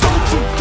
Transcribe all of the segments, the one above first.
Don't you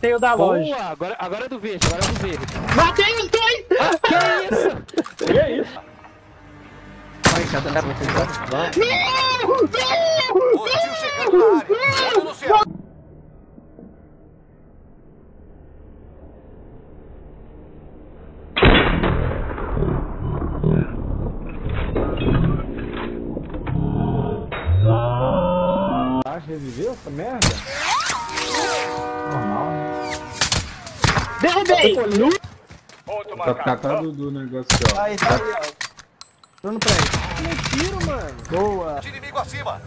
Matei o da loja. Boa, agora, agora é do verde, agora é do verde. Matei os dois! Que isso? Positivo chegando na área. Olha no céu. Ah, reviveu essa merda? Normal, né? Derrubei! Tá com a cara do, negócio aqui, ó. Aí, tá aí, ó. Dando pra ele. tiro, mano. Boa. De inimigo acima.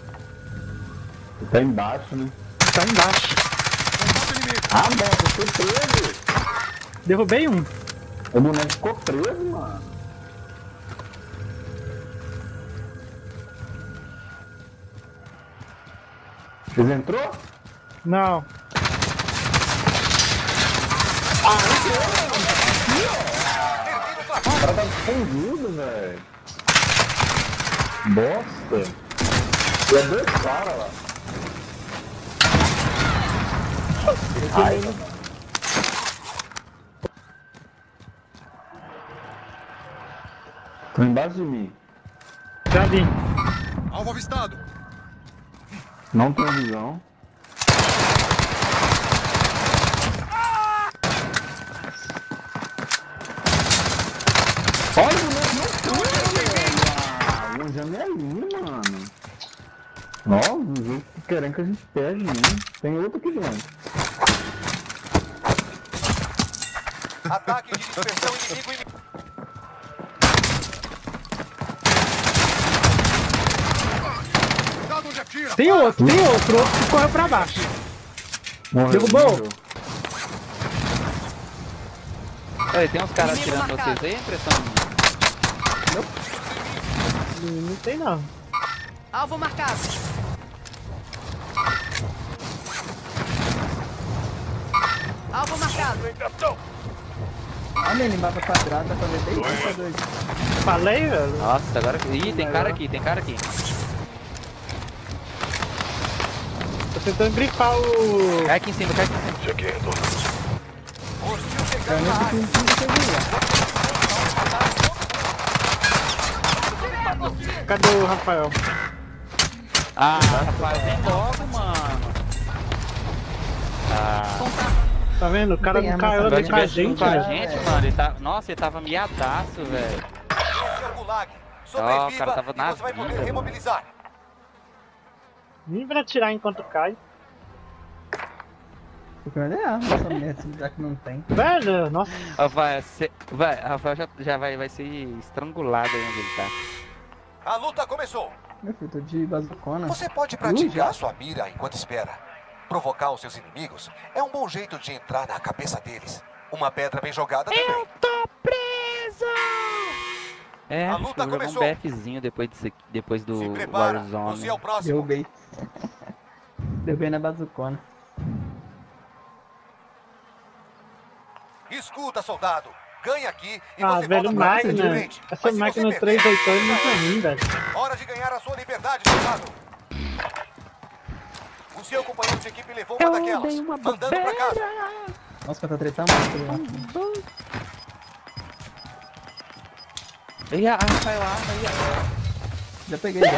Tá embaixo, né? Tá embaixo. Ah, merda, eu tô preso. Derrubei um. O boneco ficou preso, mano. Vocês entrou? Não. O cara tá escondido, velho. Bosta. E é dois caras lá. Ai, Tô embaixo de mim. Já vi. Alvo avistado. Não tem visão. Olha o moleque não foi, velho. Ah, O janelinho, mano. Ó, o jogo tá querendo que a gente perde, né? Tem outro aqui dentro. Ataque de dispersão inimigo inimigo. Cuidado onde atira. Tem outro, tem outro. Outro que correu pra baixo. Morreu, Derrubou? Tem uns caras atirando vocês aí, impressão minha. Não, não tem não. Alvo marcado. Alvo marcado. Olha ele, mapa quadrado, pra ver bem um pra dois. Falei, velho. Nossa, agora. Ih, tem cara aqui, tem cara aqui. Tô tentando grifar o. Cai aqui em cima, cai aqui em cima. Cadê o Rafael? Ah, rapaz, vem logo, mano. Ah, Tá vendo? O cara não caiu ali com a gente, com a né? gente, mano. Ele tá... Nossa, ele tava miadaço, velho. O. Ó, o cara tava na você vai poder vida, remobilizar. Nem pra atirar enquanto cai. Porque é arma essa merda, já que não tem. Velho, nossa. Rafael, cê... vai, Rafael já, já vai, vai ser estrangulado aí onde ele tá. A luta começou. Meu filho, tô de bazucona. Você pode Uh, praticar já? sua mira enquanto espera. Provocar os seus inimigos é um bom jeito de entrar na cabeça deles. Uma pedra bem jogada também. tô preso! É, A luta eu jogar um começou. BFzinho depois, disso aqui, depois do Se prepara. Você Warzone. é o próximo. Derrubei. Derrubei na bazucona. Escuta, soldado. Ganha aqui e Ah, você velho, volta pra máquina. frente. Essa Mas máquina você perder, 388 não é pra mim, velho. Hora de ganhar a sua liberdade, soldado. O seu companheiro de equipe levou uma daquelas. Mandando pra casa. Nossa, quanta treta muito. Ih, a Rafael, a aí, Já peguei já.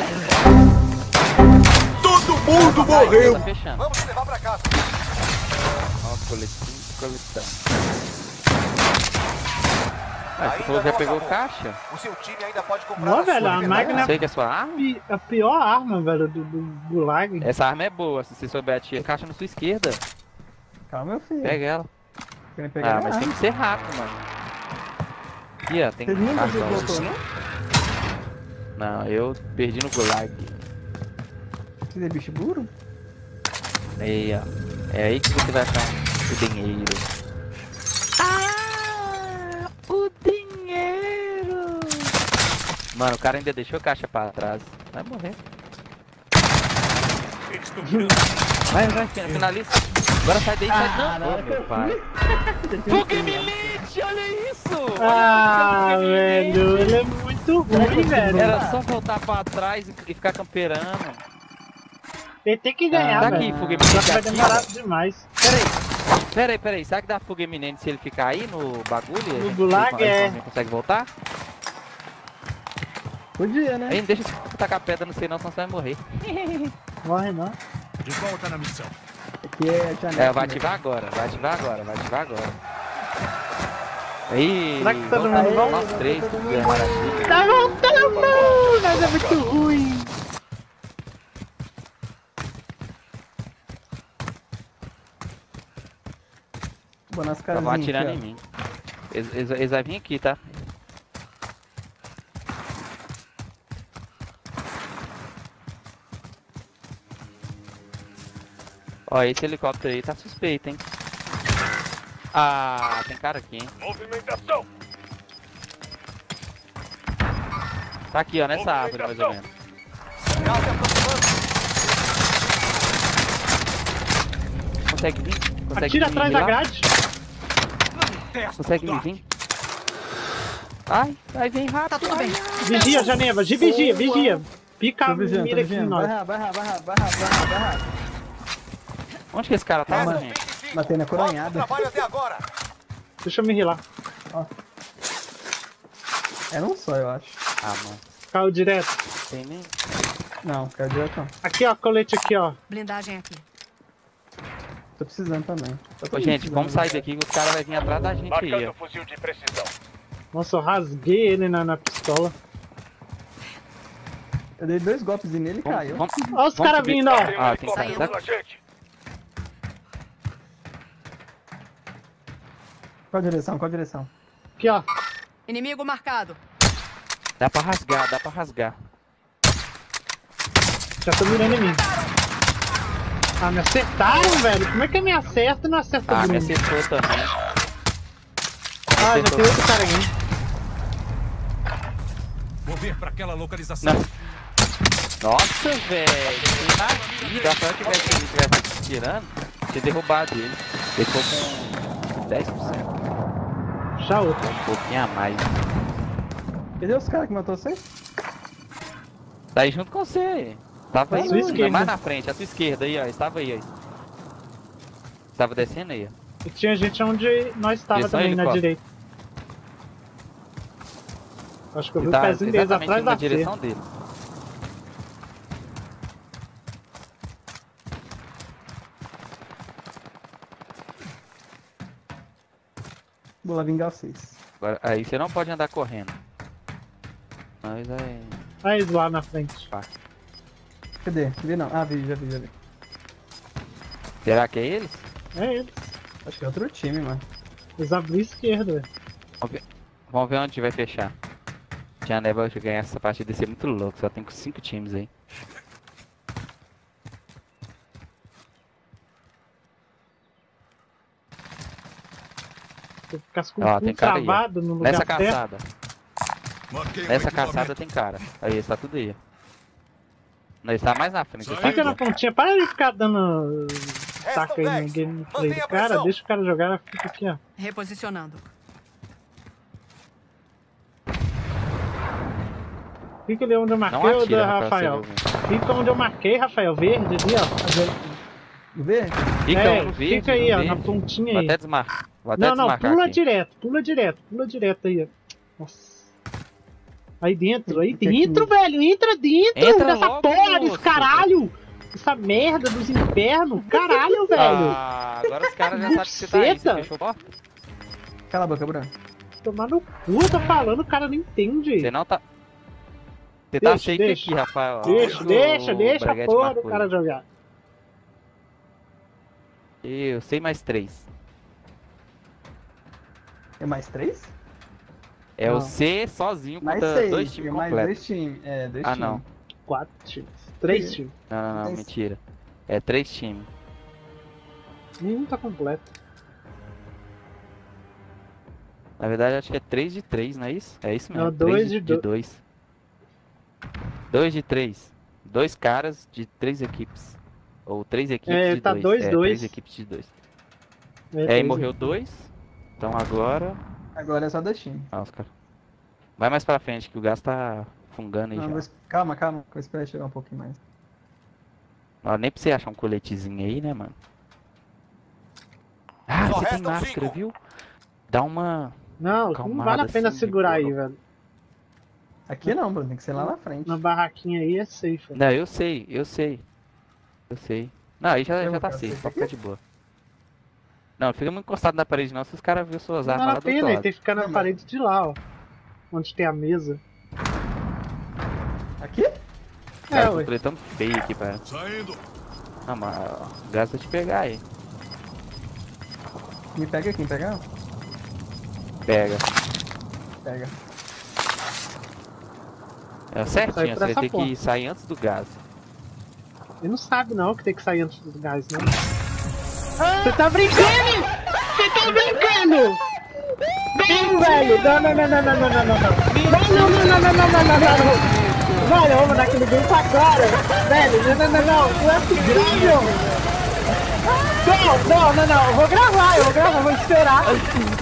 Todo mundo morreu! Tá. Vamos te levar pra casa. Ó, coletinho, coletão. Ah, você falou que já pegou caixa? O seu time ainda pode comprar Não, a sua velho, a. Magna- Sei que é sua arma? Pi- A pior arma, velho, do, do Gulag. Essa arma é boa, se você souber atirar caixa na sua esquerda, Calma, meu filho. pega ela. Ah, mas minha tem que ser rápido, mano. Aqui, ó, tem Vocês nunca caixa. se ó. botou, não? Eu perdi no gulag. Vocês é bicho duro? Aí, ó. É aí que você vai achar o dinheiro. Ah, o dinheiro! Mano, o cara ainda deixou a caixa pra trás. Vai morrer. Vai, vai, fina- finaliza. Agora sai daí, sai. Não, Ô, meu pai. Fugminite, olha isso! Ah, velho, ele é muito ruim, velho. Era só voltar pra trás e, ficar camperando. Ele tem que ganhar, Tá velho. aqui, Fugminite. Só que vai aqui, demorar ó. demais. Peraí, peraí, peraí. Será que dá fuga iminente se ele ficar aí no bagulho? No gulag, é. consegue voltar? Podia, né? Aí não deixa eu tacar pedra, não sei não, senão você vai morrer. Morre não. De volta na missão. Aqui é janela. É, vai ativar agora, vai ativar agora, vai ativar agora. Aí, Será que todo volta- mundo volta? nós três, é maravilha. Tá voltando! Mas é muito ruim. Bom, nas Só vão atirando aqui, em mim. Eles, eles, eles vão vir aqui, tá? Ó, esse helicóptero aí tá suspeito, hein? Ah, tem cara aqui, hein? Movimentação. Tá aqui, ó, nessa árvore, mais ou menos. Consegue vir? Consegue Atira vir atrás da grade. Consegue vir? Ai, vai vem rápido. Tá tudo bem. Vigia, Janeva. gi- Vigia, vigia. Pica a mira aqui em nós. Vai rápido, vai rápido, vai rápido. Onde que esse cara tá, Calma. gente? Matei na coronhada. trabalho até agora. Deixa eu me rilar. Era um só, eu acho. Ah, mano. Caiu direto. Tem nem. Não, caiu direto não. Aqui, ó, colete aqui, ó. Blindagem aqui. Tô precisando também. Tá Ô, gente, vamos sair daqui que os caras vão vir atrás da gente aí, Marcando ó. fuzil de precisão. Nossa, eu rasguei ele na, na pistola. Eu dei dois golpes nele e caiu. vamos, Ó os caras vindo, ó. Ah, tem helicóptero cara. pela Qual direção? Qual direção? Aqui, ó. Inimigo marcado. dá pra rasgar, dá pra rasgar. Já tô mirando em mim. Ah, me acertaram, velho. Como é que me acerta e não acerta o Ah, me acertou também. Ah, já tem outro cara aqui. Vou ver pra aquela localização. Não. Nossa, velho. Se Rafael tivesse, tivesse tirando, tinha derrubado ele. Ele ficou com 10%. Já outro. Um pouquinho a mais. Cadê os caras que matou você? Tá aí junto com você. Tava À aí, sua mais esquerda. na frente, à sua esquerda aí, ó. Estava aí, ó. Estava descendo aí, ó. E tinha gente onde nós estava também, na helicóptero. direita. Acho que eu vi Ele o tá pezinho deles exatamente atrás na da direção dele. Lá vingar vocês. Agora, aí você não pode andar correndo. Mas é. Olha eles lá na frente. Cadê? Vi não. Ah, vi, já vi, já vi. Será que é eles? É eles. Acho que é outro time, mano. Eles abriram esquerda, velho. Vamos ver onde vai fechar. Tinha neva de ganhar essa partida ia ser muito louco, só tem com 5 times aí. Se eu ficasse com Ó, o cu tem cara aí, travado no lugar Nessa certo. caçada. Nessa caçada tem cara. Aí, está tudo aí. Não, está mais na frente. Está Fica na pontinha. Para de ficar dando taco aí no gameplay do cara. Deixa o cara jogar. Fica aqui, ó. Reposicionando. Fica ali onde eu marquei atira, do Rafael. Fica onde eu marquei, Rafael. Verde ali, ó. Vê? Fica é, verde, fica aí, ó, na verde. pontinha Vou aí. até desmarcar. Vou até Não, não, pula aqui. direto, pula direto, pula direto aí, ó. Nossa. Aí dentro, aí dentro, velho, entra dentro Entra dessa logo, porra desse caralho! Essa merda dos infernos, caralho, velho! Ah, agora os caras já sabem que você tá aí. Você fechou a? Cala a boca, Bruno. Tomar no cu, tô falando, o cara não entende. Você não tá. Você tá Deixa, shake deixa. aqui, Rafael. Deixa, deixa, deixa a porra do cara jogar. Eu sei mais três. É mais três? É Não. o C sozinho Mais contra seis. dois é times mais completos. dois times. É, dois Ah, times. não. Quatro times. Três times. Não, não, não, Mas- mentira. É três times. Nenhum tá completo. Na verdade, acho que é 3 de 3, não é isso? É isso mesmo. Não, dois três de de do- 2. 2 de 3. Dois caras de três equipes. Ou três equipes É, de tá dois. dois, é, dois. três equipes de dois. É, É, e morreu dois. Então agora. Agora é só dois times. Ah. Vai mais pra frente, que o gás tá fungando aí Não, já. vou Calma, calma. Vou esperar chegar um pouquinho mais. Ó, nem pra você achar um coletezinho aí, né, mano? Ah, Só você tem máscara, cinco. viu? Dá uma. Não, não vale a pena assim, segurar aí, velho. Aqui não, Bruno. Tem que ser lá na frente. Na barraquinha aí é safe. velho. Não, eu sei, eu sei. Eu sei. Não, aí já, já tá safe, safe só aqui? fica de boa. Não, fica muito encostado na parede não, se os caras verem suas Não armas lá a do pena, tem que ficar na Não, mas- parede de lá, ó. Onde tem a mesa. Aqui? Cara, É, tô ué. tretando feio aqui, para. Saindo. Não, mas o gás vai te pegar aí. Me pega aqui, pega? Pega. Pega. É certinho, você vai ter porta. que sair antes do gás. Ele não sabe não que tem que sair antes dos gás, não. Você tá brincando? Você tá brincando? Vem, velho. Não, não, não, não, não, não, não, não. Não, não, não, não, não, não, não, não. Velho, vamos naquele grupo agora. Velho, não, não, não, não. não, é possível. Não, não, não, não. não, vou gravar, eu vou gravar, vou esperar.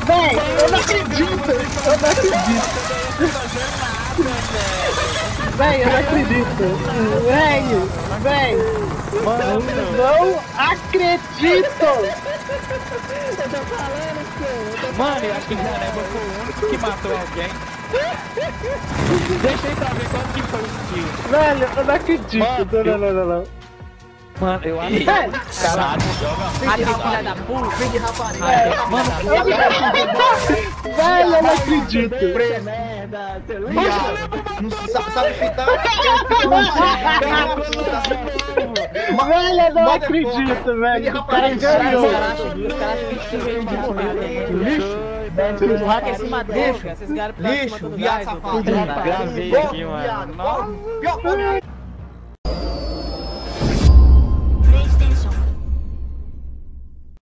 não, eu não acredito. Eu não acredito. Véi, eu não acredito. Véi, véi. Não acredito. Mano, eu acho que o Janeba foi o único que matou alguém. Deixa aí pra ver quanto que foi o kill. Velho, eu não acredito. Mano, Não, não, não, não, não. Mano, eu acho que. Velho, filha da puta. velho, eu não acredito verdade. Eu lembro. Sabe? Velho, eu não acredito, velho. O cara ganhou. Os caras de morrer. Lixo. Velho, hack cima, madeira. Lixo, viado safado. Gravei aqui, mano. Nossa.